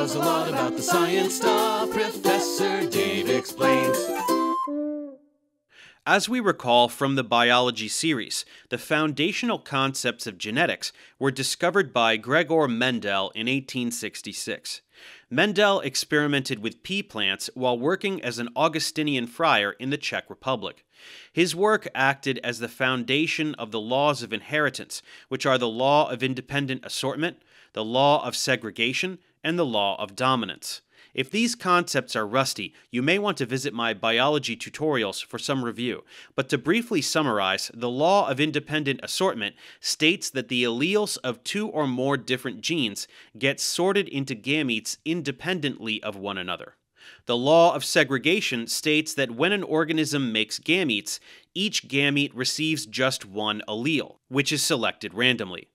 knows a lot about the science stuff. Professor Dave explains. As we recall from the biology series, the foundational concepts of genetics were discovered by Gregor Mendel in 1866. Mendel experimented with pea plants while working as an Augustinian friar in the Czech Republic. His work acted as the foundation of the laws of inheritance, which are the law of independent assortment, the law of segregation, and the law of dominance. If these concepts are rusty, you may want to visit my biology tutorials for some review. But to briefly summarize, the law of independent assortment states that the alleles of two or more different genes get sorted into gametes independently of one another. The law of segregation states that when an organism makes gametes, each gamete receives just one allele, which is selected randomly.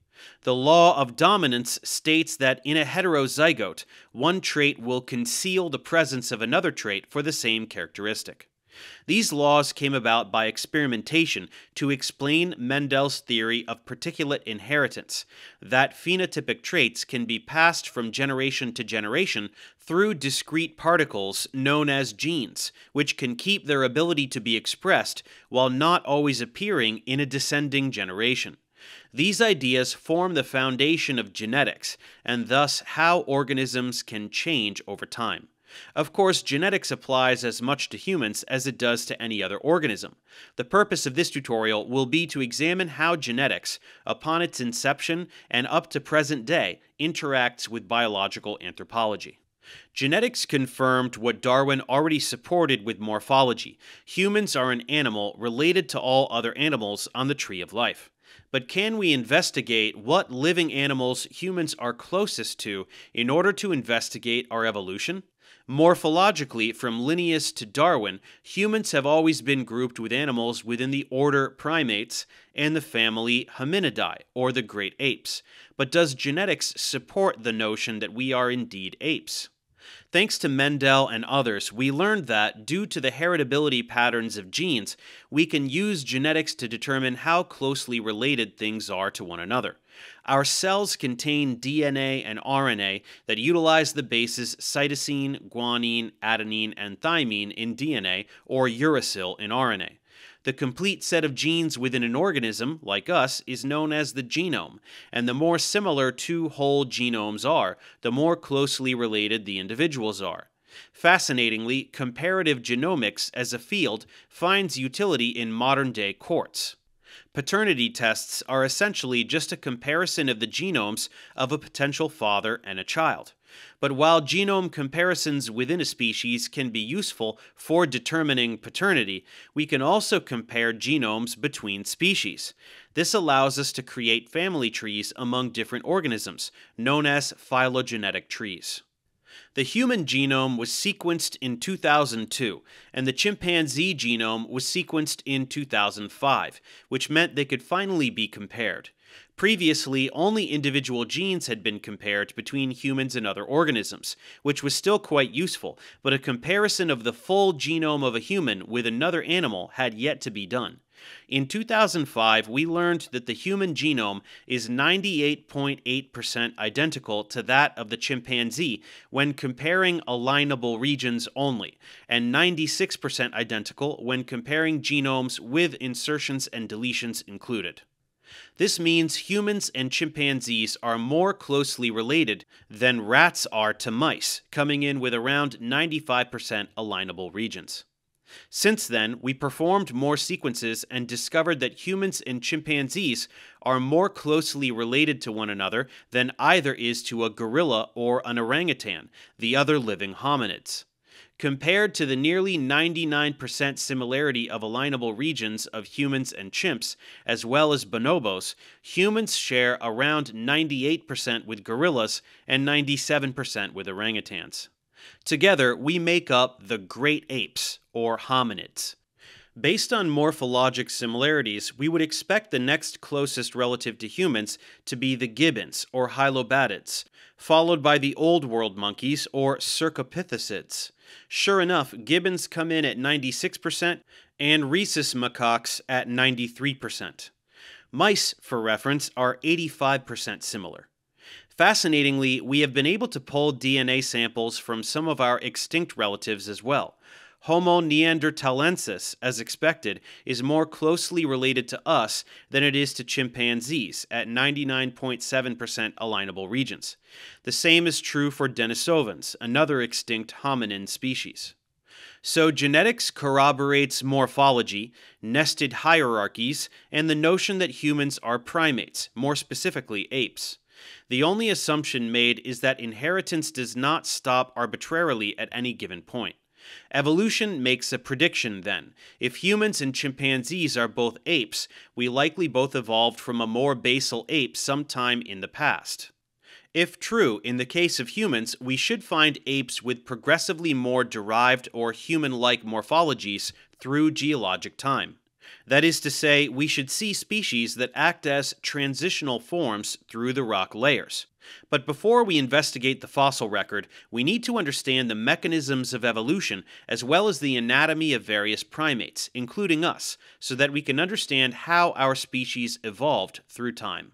The law of dominance states that in a heterozygote, one trait will conceal the presence of another trait for the same characteristic. These laws came about by experimentation to explain Mendel's theory of particulate inheritance, that phenotypic traits can be passed from generation to generation through discrete particles known as genes, which can keep their ability to be expressed while not always appearing in a descending generation. These ideas form the foundation of genetics, and thus how organisms can change over time. Of course, genetics applies as much to humans as it does to any other organism. The purpose of this tutorial will be to examine how genetics, upon its inception and up to present day, interacts with biological anthropology. Genetics confirmed what Darwin already supported with morphology. Humans are an animal related to all other animals on the tree of life. But can we investigate what living animals humans are closest to in order to investigate our evolution? Morphologically, from Linnaeus to Darwin, humans have always been grouped with animals within the order primates and the family Hominidae, or the great apes. But does genetics support the notion that we are indeed apes? Thanks to Mendel and others, we learned that, due to the heritability patterns of genes, we can use genetics to determine how closely related things are to one another. Our cells contain DNA and RNA that utilize the bases cytosine, guanine, adenine, and thymine in DNA, or uracil in RNA. The complete set of genes within an organism, like us, is known as the genome, and the more similar two whole genomes are, the more closely related the individuals are. Fascinatingly, comparative genomics as a field finds utility in modern day courts. Paternity tests are essentially just a comparison of the genomes of a potential father and a child. But while genome comparisons within a species can be useful for determining paternity, we can also compare genomes between species. This allows us to create family trees among different organisms, known as phylogenetic trees. The human genome was sequenced in 2002, and the chimpanzee genome was sequenced in 2005, which meant they could finally be compared. Previously, only individual genes had been compared between humans and other organisms, which was still quite useful, but a comparison of the full genome of a human with another animal had yet to be done. In 2005, we learned that the human genome is 98.8% identical to that of the chimpanzee when comparing alignable regions only, and 96% identical when comparing genomes with insertions and deletions included. This means humans and chimpanzees are more closely related than rats are to mice, coming in with around 95% alignable regions. Since then, we performed more sequences and discovered that humans and chimpanzees are more closely related to one another than either is to a gorilla or an orangutan, the other living hominids. Compared to the nearly 99% similarity of alignable regions of humans and chimps, as well as bonobos, humans share around 98% with gorillas and 97% with orangutans. Together, we make up the great apes, or hominids. Based on morphologic similarities, we would expect the next closest relative to humans to be the gibbons, or hylobatids, followed by the Old World monkeys, or cercopithecids. Sure enough, gibbons come in at 96% and rhesus macaques at 93%. Mice, for reference, are 85% similar. Fascinatingly, we have been able to pull DNA samples from some of our extinct relatives as well. Homo neanderthalensis, as expected, is more closely related to us than it is to chimpanzees at 99.7% alignable regions. The same is true for Denisovans, another extinct hominin species. So, genetics corroborates morphology, nested hierarchies, and the notion that humans are primates, more specifically apes. The only assumption made is that inheritance does not stop arbitrarily at any given point. Evolution makes a prediction then. If humans and chimpanzees are both apes, we likely both evolved from a more basal ape sometime in the past. If true, in the case of humans, we should find apes with progressively more derived or human like morphologies through geologic time. That is to say, we should see species that act as transitional forms through the rock layers. But before we investigate the fossil record, we need to understand the mechanisms of evolution as well as the anatomy of various primates, including us, so that we can understand how our species evolved through time.